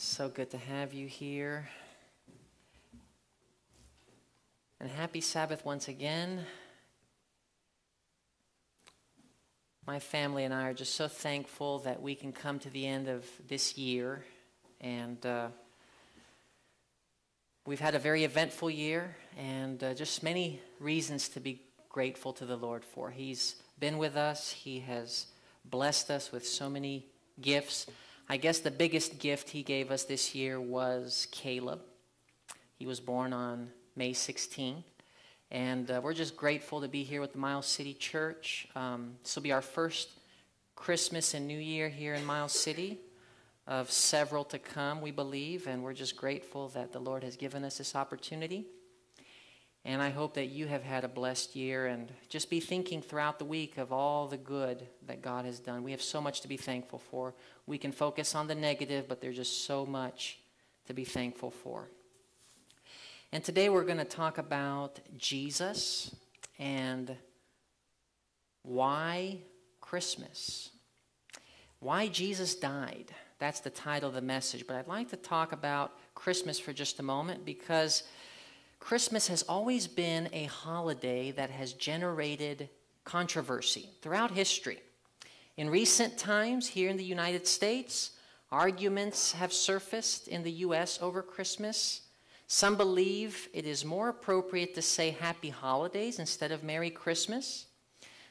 So good to have you here. And happy Sabbath once again. My family and I are just so thankful that we can come to the end of this year. And uh, we've had a very eventful year and uh, just many reasons to be grateful to the Lord for. He's been with us, He has blessed us with so many gifts. I guess the biggest gift he gave us this year was Caleb. He was born on May 16. And uh, we're just grateful to be here with the Miles City Church. Um, this will be our first Christmas and New Year here in Miles City, of several to come, we believe. And we're just grateful that the Lord has given us this opportunity. And I hope that you have had a blessed year and just be thinking throughout the week of all the good that God has done. We have so much to be thankful for. We can focus on the negative, but there's just so much to be thankful for. And today we're going to talk about Jesus and why Christmas. Why Jesus died. That's the title of the message. But I'd like to talk about Christmas for just a moment because Christmas has always been a holiday that has generated controversy throughout history. In recent times, here in the United States, arguments have surfaced in the U.S. over Christmas. Some believe it is more appropriate to say Happy Holidays instead of Merry Christmas.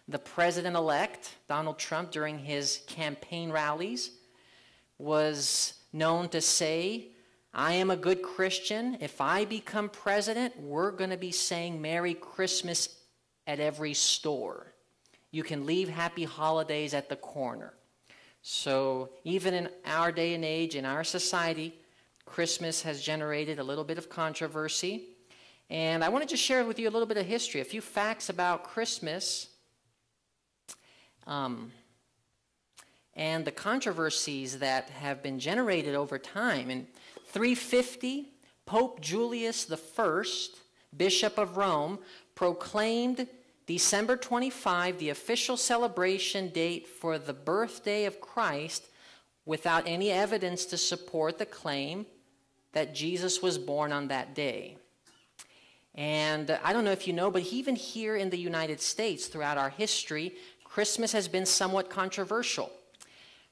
The president elect, Donald Trump, during his campaign rallies, was known to say I am a good Christian. If I become president, we're going to be saying Merry Christmas at every store. You can leave Happy Holidays at the corner. So, even in our day and age, in our society, Christmas has generated a little bit of controversy. And I want to just share with you a little bit of history, a few facts about Christmas um, and the controversies that have been generated over time. And 350, Pope Julius I, Bishop of Rome, proclaimed December 25 the official celebration date for the birthday of Christ without any evidence to support the claim that Jesus was born on that day. And uh, I don't know if you know, but even here in the United States, throughout our history, Christmas has been somewhat controversial.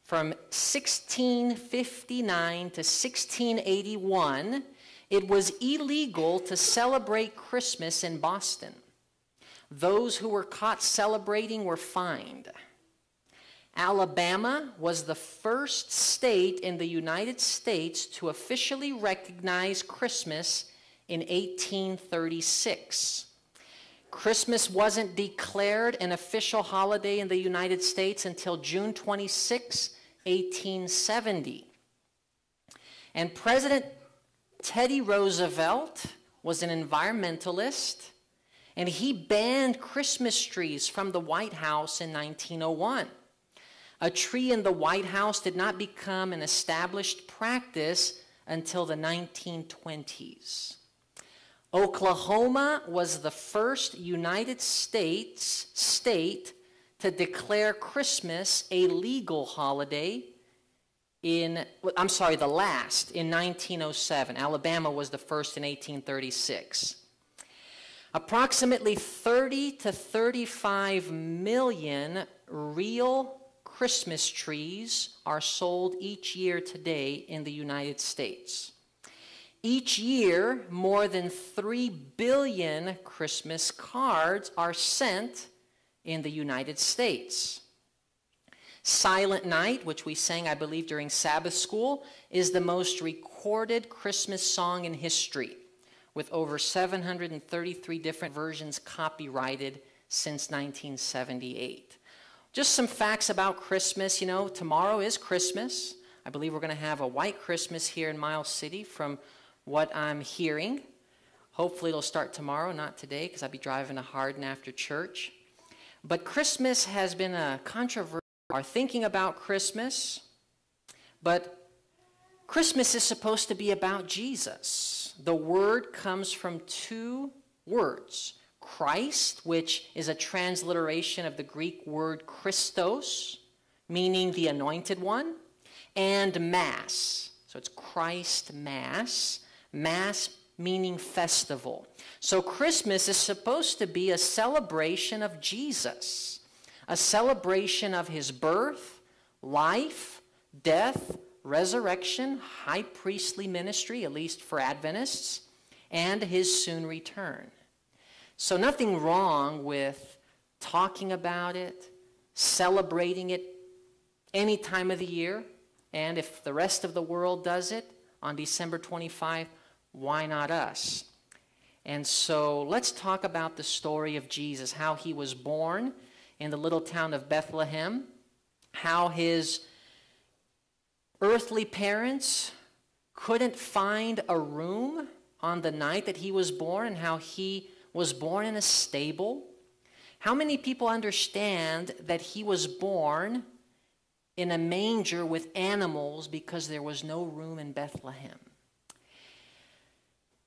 From 1659 to 1681, it was illegal to celebrate Christmas in Boston. Those who were caught celebrating were fined. Alabama was the first state in the United States to officially recognize Christmas in 1836. Christmas wasn't declared an official holiday in the United States until June 26, 1870. And President Teddy Roosevelt was an environmentalist, and he banned Christmas trees from the White House in 1901. A tree in the White House did not become an established practice until the 1920s. Oklahoma was the first United States state to declare Christmas a legal holiday in, I'm sorry, the last in 1907. Alabama was the first in 1836. Approximately 30 to 35 million real Christmas trees are sold each year today in the United States. Each year, more than 3 billion Christmas cards are sent in the United States. Silent Night, which we sang, I believe, during Sabbath school, is the most recorded Christmas song in history, with over 733 different versions copyrighted since 1978. Just some facts about Christmas. You know, tomorrow is Christmas. I believe we're going to have a white Christmas here in Miles City from what I'm hearing. Hopefully, it'll start tomorrow, not today, because I'll be driving to Hardin after church. But Christmas has been a controversy. Are thinking about Christmas, but Christmas is supposed to be about Jesus. The word comes from two words Christ, which is a transliteration of the Greek word Christos, meaning the anointed one, and Mass. So it's Christ Mass. Mass meaning festival. So Christmas is supposed to be a celebration of Jesus, a celebration of his birth, life, death, resurrection, high priestly ministry, at least for Adventists, and his soon return. So nothing wrong with talking about it, celebrating it any time of the year, and if the rest of the world does it on December 25, why not us? And so let's talk about the story of Jesus, how he was born in the little town of Bethlehem, how his earthly parents couldn't find a room on the night that he was born, and how he was born in a stable. How many people understand that he was born in a manger with animals because there was no room in Bethlehem?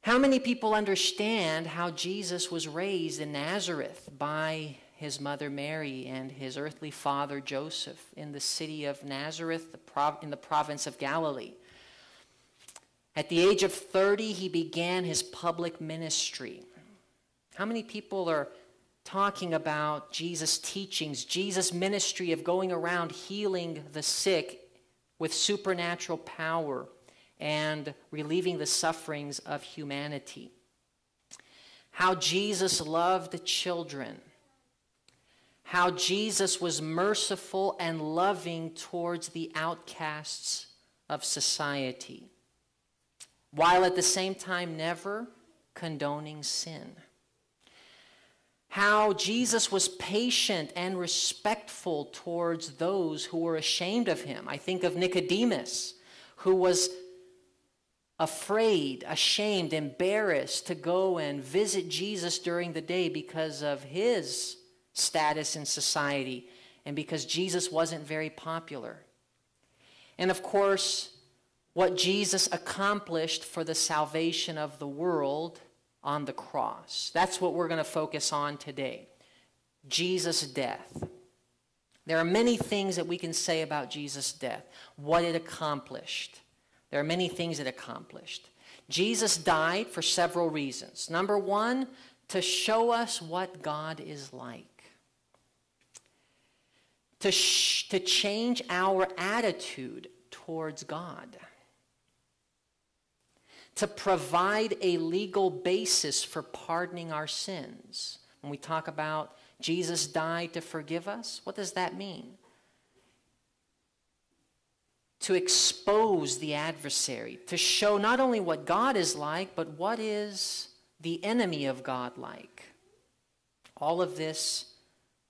How many people understand how Jesus was raised in Nazareth by his mother Mary and his earthly father Joseph in the city of Nazareth in the province of Galilee? At the age of 30, he began his public ministry. How many people are talking about Jesus' teachings, Jesus' ministry of going around healing the sick with supernatural power? And relieving the sufferings of humanity. How Jesus loved children. How Jesus was merciful and loving towards the outcasts of society, while at the same time never condoning sin. How Jesus was patient and respectful towards those who were ashamed of him. I think of Nicodemus, who was afraid, ashamed, embarrassed to go and visit Jesus during the day because of his status in society and because Jesus wasn't very popular. And of course, what Jesus accomplished for the salvation of the world on the cross. That's what we're going to focus on today. Jesus' death. There are many things that we can say about Jesus' death, what it accomplished. There are many things it accomplished. Jesus died for several reasons. Number one, to show us what God is like. To, to change our attitude towards God. To provide a legal basis for pardoning our sins. When we talk about Jesus died to forgive us, what does that mean? To expose the adversary, to show not only what God is like, but what is the enemy of God like. All of this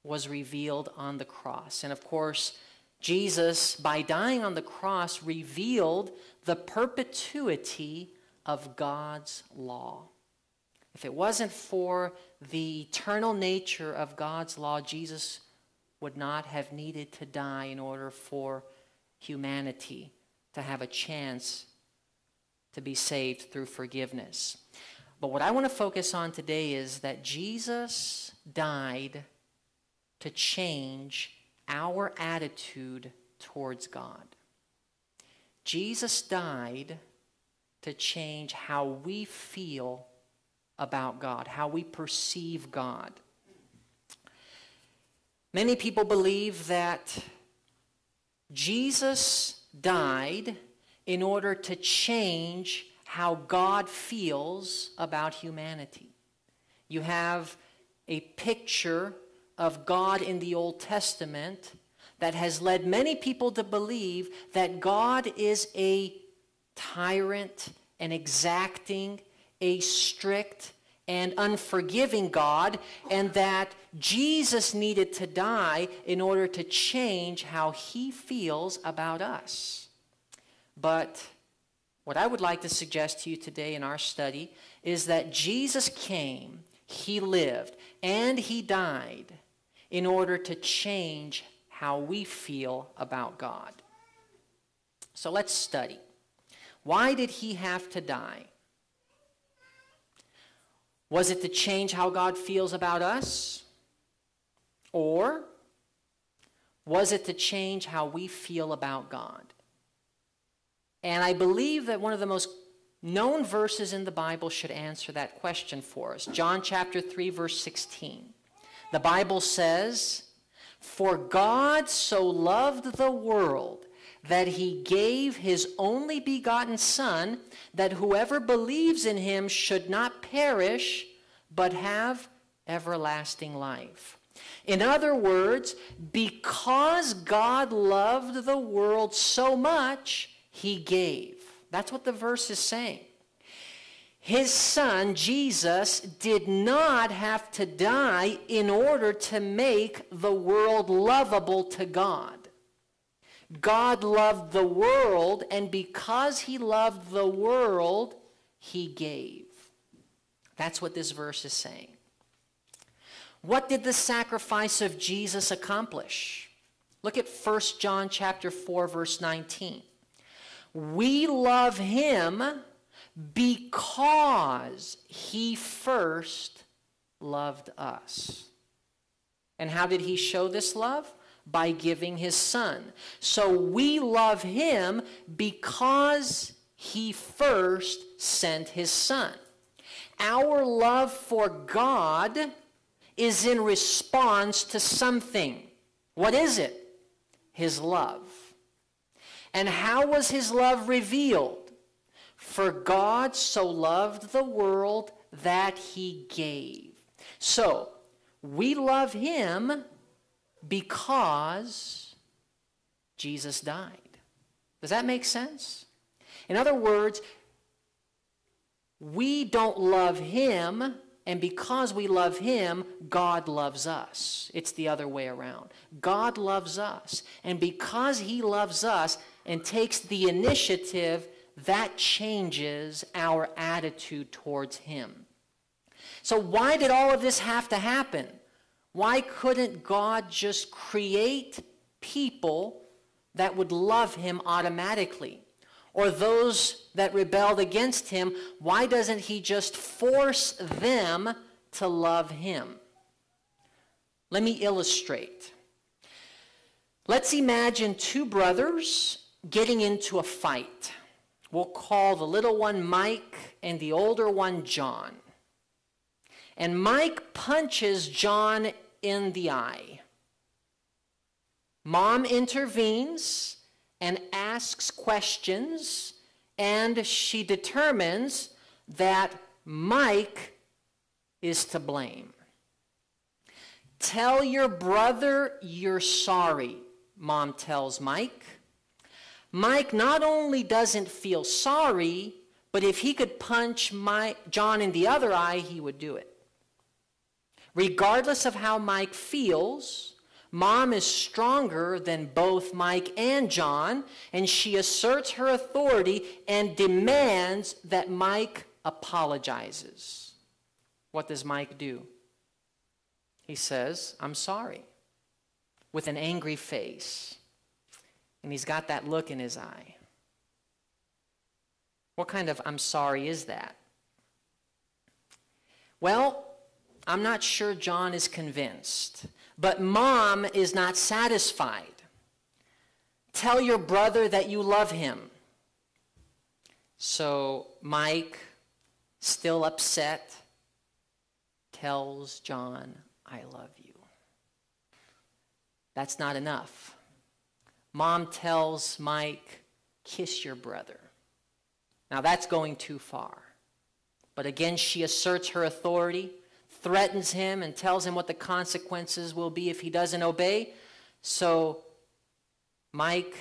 was revealed on the cross. And of course, Jesus, by dying on the cross, revealed the perpetuity of God's law. If it wasn't for the eternal nature of God's law, Jesus would not have needed to die in order for humanity to have a chance to be saved through forgiveness. But what I want to focus on today is that Jesus died to change our attitude towards God. Jesus died to change how we feel about God, how we perceive God. Many people believe that Jesus died in order to change how God feels about humanity. You have a picture of God in the Old Testament that has led many people to believe that God is a tyrant, an exacting, a strict, and unforgiving God, and that Jesus needed to die in order to change how he feels about us. But what I would like to suggest to you today in our study is that Jesus came, he lived, and he died in order to change how we feel about God. So let's study. Why did he have to die? Was it to change how God feels about us? Or was it to change how we feel about God? And I believe that one of the most known verses in the Bible should answer that question for us. John chapter 3, verse 16. The Bible says, For God so loved the world that he gave his only begotten Son, that whoever believes in him should not perish, but have everlasting life. In other words, because God loved the world so much, he gave. That's what the verse is saying. His son, Jesus, did not have to die in order to make the world lovable to God. God loved the world, and because he loved the world, he gave. That's what this verse is saying. What did the sacrifice of Jesus accomplish? Look at 1 John chapter 4 verse 19. We love him because he first loved us. And how did he show this love? By giving his son. So we love him because he first sent his son. Our love for God is in response to something. What is it? His love. And how was his love revealed? For God so loved the world that he gave. So, we love him because Jesus died. Does that make sense? In other words, we don't love him, and because we love him, God loves us. It's the other way around. God loves us, and because he loves us, and takes the initiative, that changes our attitude towards Him. So, why did all of this have to happen? Why couldn't God just create people that would love Him automatically? Or those that rebelled against Him, why doesn't He just force them to love Him? Let me illustrate. Let's imagine two brothers getting into a fight. We'll call the little one Mike and the older one John. And Mike punches John in the eye. Mom intervenes and asks questions, and she determines that Mike is to blame. Tell your brother you're sorry, mom tells Mike. Mike not only doesn't feel sorry, but if he could punch Mike, John in the other eye, he would do it. Regardless of how Mike feels, Mom is stronger than both Mike and John, and she asserts her authority and demands that Mike apologizes. What does Mike do? He says, I'm sorry, with an angry face and he's got that look in his eye. What kind of I'm sorry is that? Well, I'm not sure John is convinced, but mom is not satisfied. Tell your brother that you love him. So Mike, still upset, tells John, I love you. That's not enough. Mom tells Mike, kiss your brother. Now that's going too far. But again, she asserts her authority, threatens him, and tells him what the consequences will be if he doesn't obey. So Mike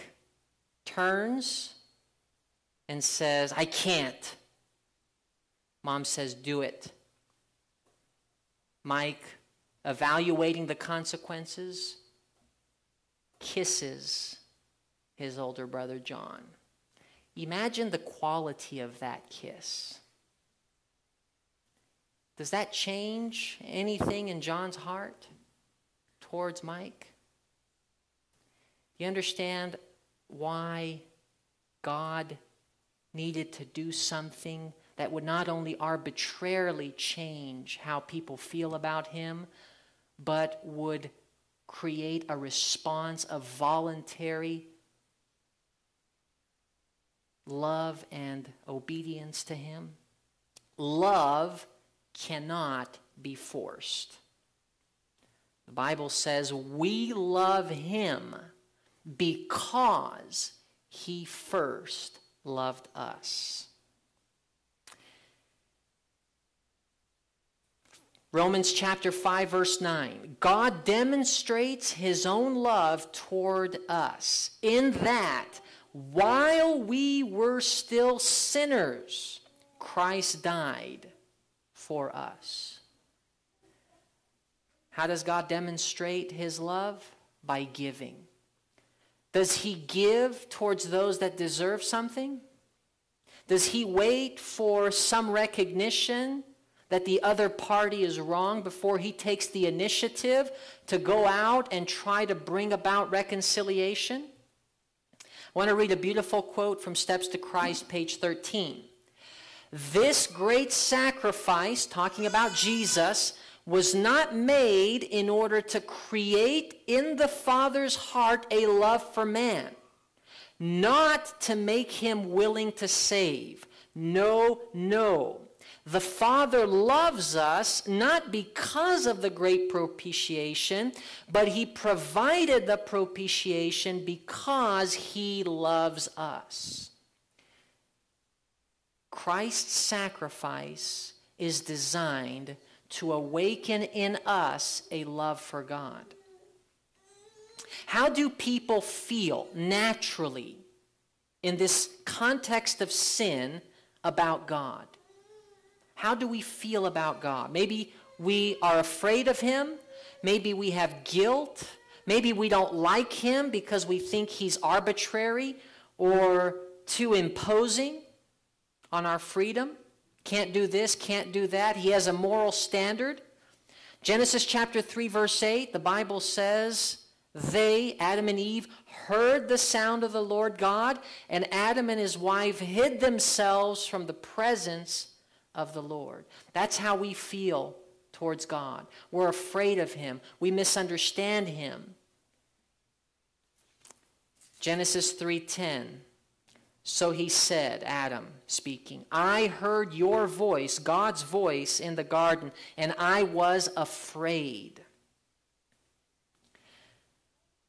turns and says, I can't. Mom says, Do it. Mike, evaluating the consequences, kisses his older brother John. Imagine the quality of that kiss. Does that change anything in John's heart towards Mike? You understand why God needed to do something that would not only arbitrarily change how people feel about him, but would create a response of voluntary love and obedience to Him? Love cannot be forced. The Bible says we love Him because He first loved us. Romans chapter 5, verse 9. God demonstrates his own love toward us in that while we were still sinners, Christ died for us. How does God demonstrate his love? By giving. Does he give towards those that deserve something? Does he wait for some recognition that the other party is wrong before he takes the initiative to go out and try to bring about reconciliation? I want to read a beautiful quote from Steps to Christ, page 13. This great sacrifice, talking about Jesus, was not made in order to create in the Father's heart a love for man, not to make him willing to save. No, no. The Father loves us not because of the great propitiation, but He provided the propitiation because He loves us. Christ's sacrifice is designed to awaken in us a love for God. How do people feel naturally in this context of sin about God? How do we feel about God? Maybe we are afraid of Him. Maybe we have guilt. Maybe we don't like Him because we think He's arbitrary or too imposing on our freedom. Can't do this, can't do that. He has a moral standard. Genesis chapter 3, verse 8, the Bible says, They, Adam and Eve, heard the sound of the Lord God, and Adam and his wife hid themselves from the presence of the Lord. That's how we feel towards God. We're afraid of him. We misunderstand him. Genesis 3:10 So he said, Adam speaking, I heard your voice, God's voice in the garden, and I was afraid.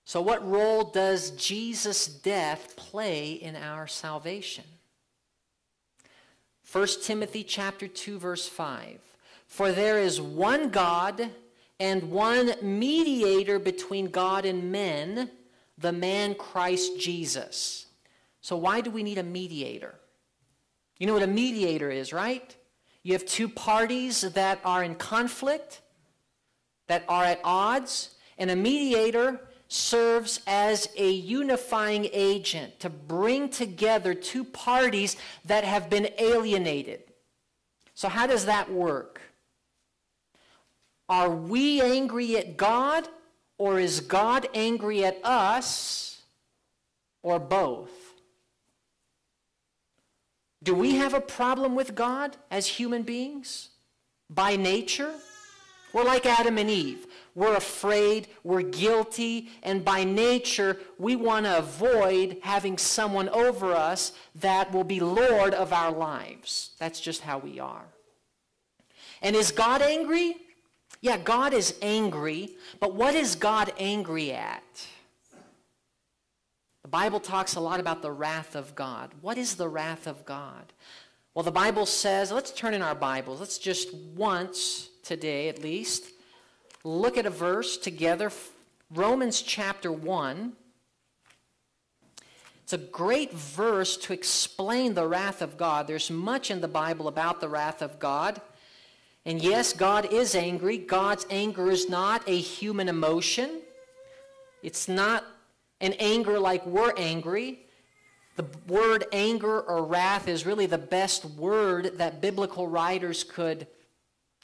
So what role does Jesus' death play in our salvation? 1 Timothy chapter 2 verse 5. For there is one God and one mediator between God and men, the man Christ Jesus. So why do we need a mediator? You know what a mediator is, right? You have two parties that are in conflict, that are at odds, and a mediator serves as a unifying agent to bring together two parties that have been alienated. So, how does that work? Are we angry at God, or is God angry at us, or both? Do we have a problem with God as human beings by nature? We're like Adam and Eve. We're afraid, we're guilty, and by nature, we want to avoid having someone over us that will be Lord of our lives. That's just how we are. And is God angry? Yeah, God is angry, but what is God angry at? The Bible talks a lot about the wrath of God. What is the wrath of God? Well, the Bible says, let's turn in our Bibles. Let's just once today at least look at a verse together, Romans chapter 1. It's a great verse to explain the wrath of God. There's much in the Bible about the wrath of God. And yes, God is angry. God's anger is not a human emotion. It's not an anger like we're angry. The word anger or wrath is really the best word that biblical writers could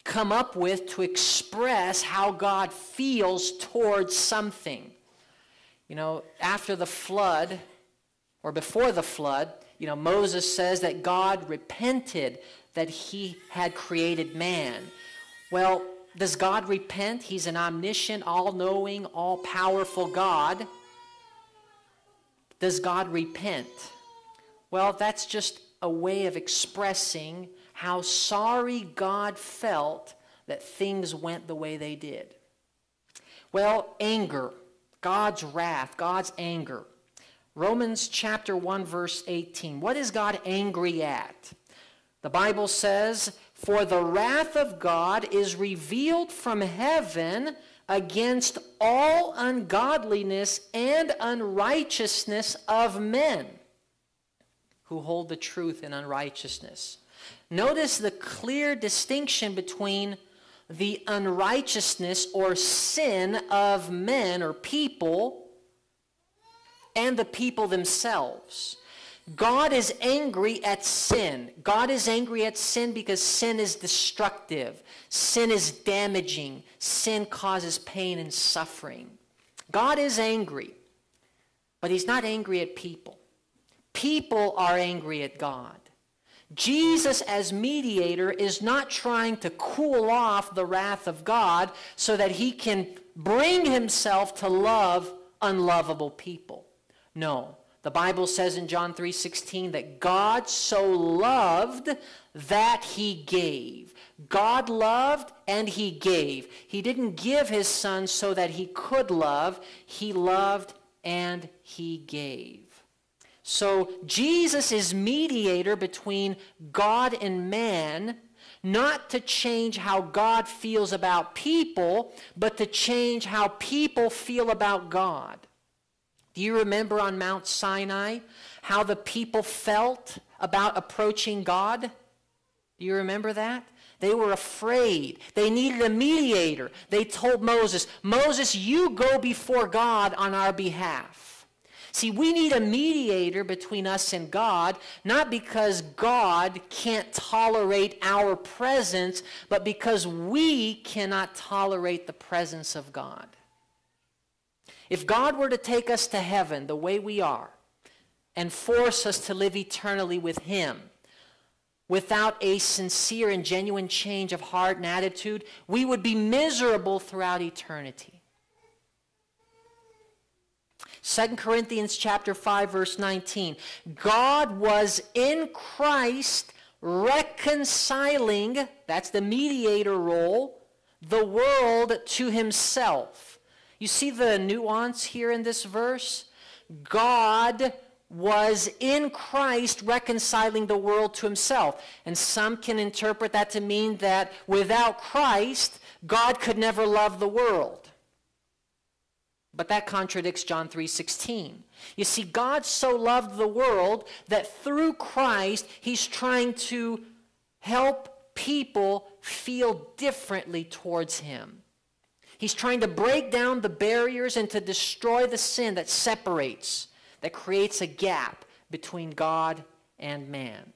come up with to express how God feels towards something. You know, after the flood, or before the flood, you know, Moses says that God repented that he had created man. Well, does God repent? He's an omniscient, all knowing, all powerful God. Does God repent? Well, that's just a way of expressing how sorry God felt that things went the way they did. Well, anger, God's wrath, God's anger. Romans chapter 1 verse 18. What is God angry at? The Bible says, "For the wrath of God is revealed from heaven against all ungodliness and unrighteousness of men who hold the truth in unrighteousness." Notice the clear distinction between the unrighteousness or sin of men or people and the people themselves. God is angry at sin. God is angry at sin because sin is destructive. Sin is damaging. Sin causes pain and suffering. God is angry, but he's not angry at people. People are angry at God. Jesus, as mediator, is not trying to cool off the wrath of God so that he can bring himself to love unlovable people. No. The Bible says in John 3:16 that God so loved that he gave. God loved and he gave. He didn't give his son so that he could love. He loved and he gave. So Jesus is mediator between God and man, not to change how God feels about people, but to change how people feel about God. Do you remember on Mount Sinai how the people felt about approaching God? Do you remember that? They were afraid. They needed a mediator. They told Moses, Moses, you go before God on our behalf. See, we need a mediator between us and God, not because God can't tolerate our presence, but because we cannot tolerate the presence of God. If God were to take us to heaven the way we are and force us to live eternally with Him, without a sincere and genuine change of heart and attitude, we would be miserable throughout eternity. 2 Corinthians chapter 5 verse 19. God was in Christ reconciling, that's the mediator role, the world to himself. You see the nuance here in this verse? God was in Christ reconciling the world to himself. And some can interpret that to mean that without Christ, God could never love the world. But that contradicts John 3:16. You see God so loved the world that through Christ he's trying to help people feel differently towards him. He's trying to break down the barriers and to destroy the sin that separates, that creates a gap between God and man.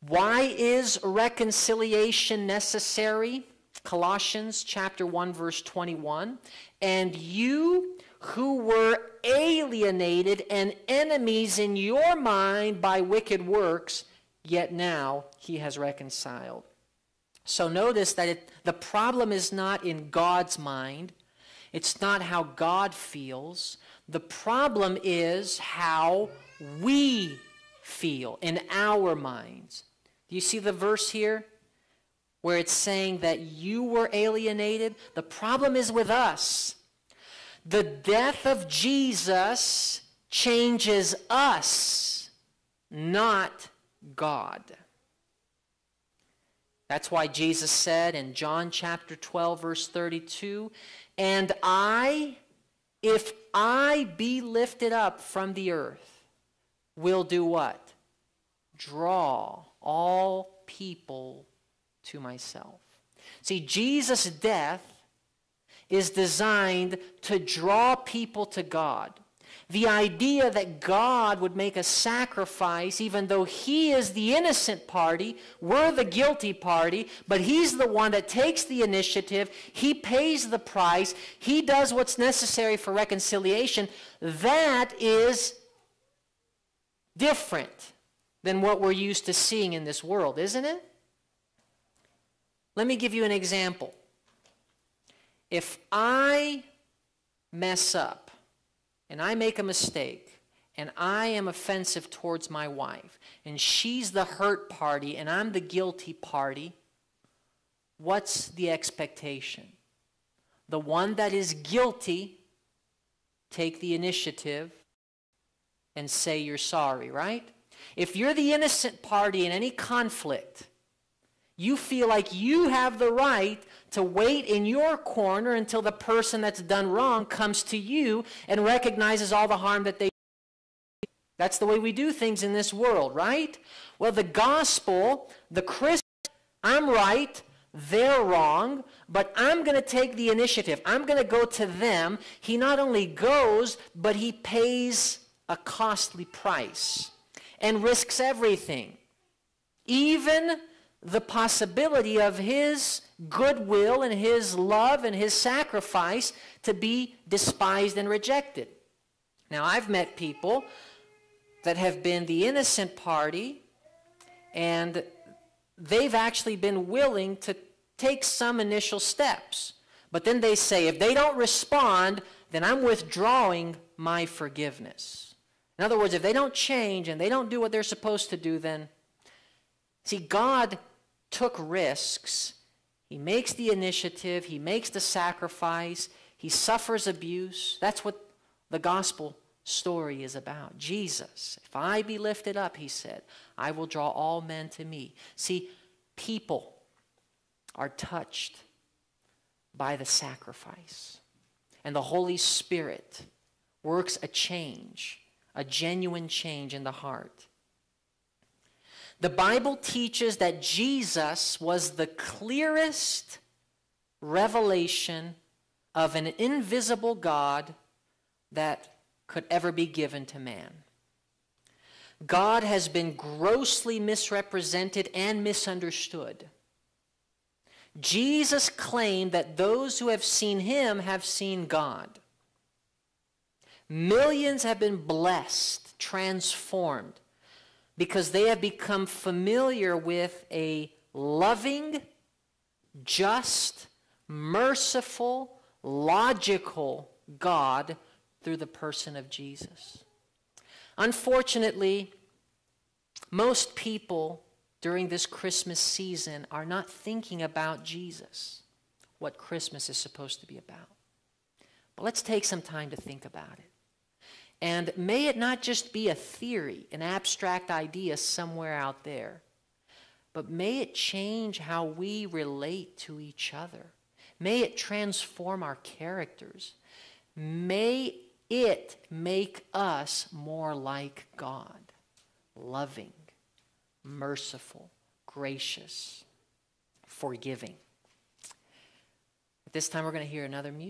Why is reconciliation necessary? Colossians chapter 1 verse 21 and you who were alienated and enemies in your mind by wicked works, yet now he has reconciled. So notice that it, the problem is not in God's mind. It's not how God feels. The problem is how we feel in our minds. Do you see the verse here? where it's saying that you were alienated. The problem is with us. The death of Jesus changes us, not God. That's why Jesus said in John chapter 12, verse 32, And I, if I be lifted up from the earth, will do what? Draw all people to myself. See, Jesus' death is designed to draw people to God. The idea that God would make a sacrifice, even though He is the innocent party, we're the guilty party, but He's the one that takes the initiative, He pays the price, He does what's necessary for reconciliation, that is different than what we're used to seeing in this world, isn't it? Let me give you an example. If I mess up and I make a mistake and I am offensive towards my wife, and she's the hurt party, and I'm the guilty party, what's the expectation? The one that is guilty take the initiative and say you're sorry, right? If you're the innocent party in any conflict, you feel like you have the right to wait in your corner until the person that's done wrong comes to you and recognizes all the harm that they that's the way we do things in this world, right? Well, the gospel, the Christian, I'm right, they're wrong, but I'm going to take the initiative. I'm going to go to them. He not only goes, but he pays a costly price and risks everything. Even the possibility of his goodwill and his love and his sacrifice to be despised and rejected. Now, I've met people that have been the innocent party and they've actually been willing to take some initial steps. But then they say, if they don't respond, then I'm withdrawing my forgiveness. In other words, if they don't change and they don't do what they're supposed to do, then, see, God took risks. He makes the initiative, he makes the sacrifice, he suffers abuse. That's what the gospel story is about. Jesus, if I be lifted up, he said, I will draw all men to me. See, people are touched by the sacrifice. And the Holy Spirit works a change, a genuine change in the heart. The Bible teaches that Jesus was the clearest revelation of an invisible God that could ever be given to man. God has been grossly misrepresented and misunderstood. Jesus claimed that those who have seen him have seen God. Millions have been blessed, transformed, because they have become familiar with a loving, just, merciful, logical God through the person of Jesus. Unfortunately, most people during this Christmas season are not thinking about Jesus, what Christmas is supposed to be about. But let's take some time to think about it. And may it not just be a theory, an abstract idea somewhere out there, but may it change how we relate to each other. May it transform our characters. May it make us more like God, loving, merciful, gracious, forgiving. At this time, we're going to hear another music.